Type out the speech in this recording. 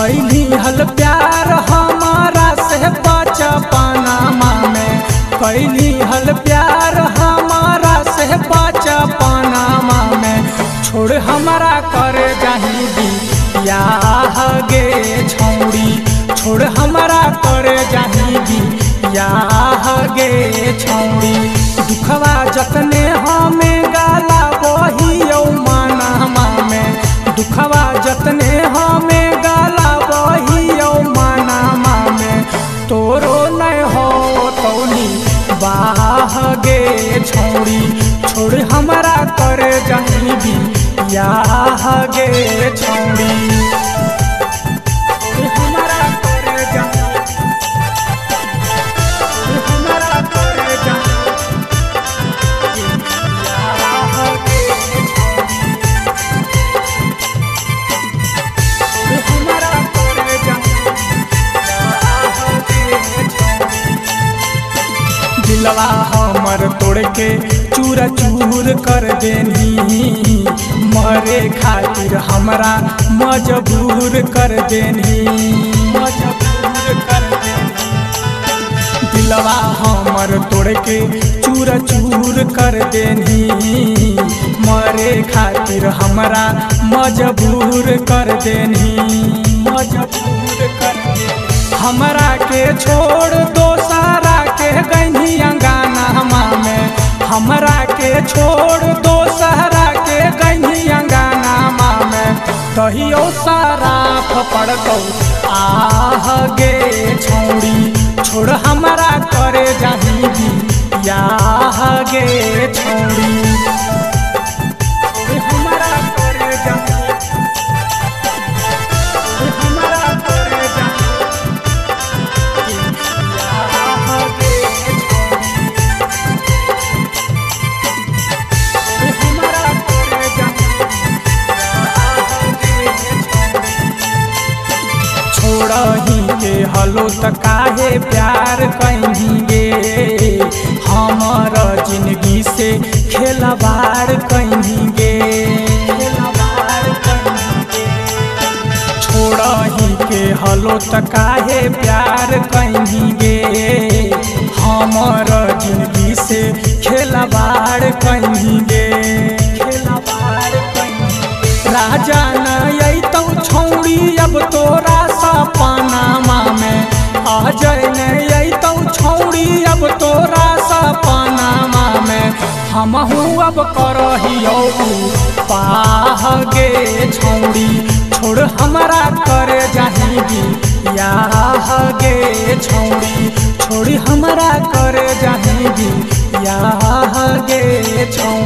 कैली प्यार हमारा से बचपनामा में कैली हल प्यार हमारा से बचपनामा में छोड़ हमारा कर जाही बियाह गे छौड़ी। छोड़ हमारा कर जाही बियाह गे छौड़ी। दुखवा जतने हमें गाला वही यौ मानामा में दुखवा कर जाही बियाह गे छौड़ी हमारा कर जाही हमारा जाही बियाह गे छौड़ी के चूर चूर कर देनी। मरे खातिर हमरा मजबूर कर देनी। मजबूर कर देनी दिलवा हमर तोड़ के चूर चूर कर देनी। मरे खातिर हमरा मजबूर कर देनी। मजबूर कर देनी। हमरा के छोड़ छोड़ दो सहरा के कहीं अंगाना में। कहियो सारा फपड़ गौ आह गे छोड़ी, छोड़ हमरा के हलो त काहे प्यार कहेंगे हमर ज़िंदगी से खेलवार कहेंगे छोड़ही के हलो त काहे प्यार कहेंगे हमर ज़िंदगी से खेलवार कहेंगे में हमहू अब करहियो। पाह गे छौड़ी, छोड़ हमारा कर जाही यागे छौड़ी, छोड़ी हमारा कर जाही यागे छौड़ी।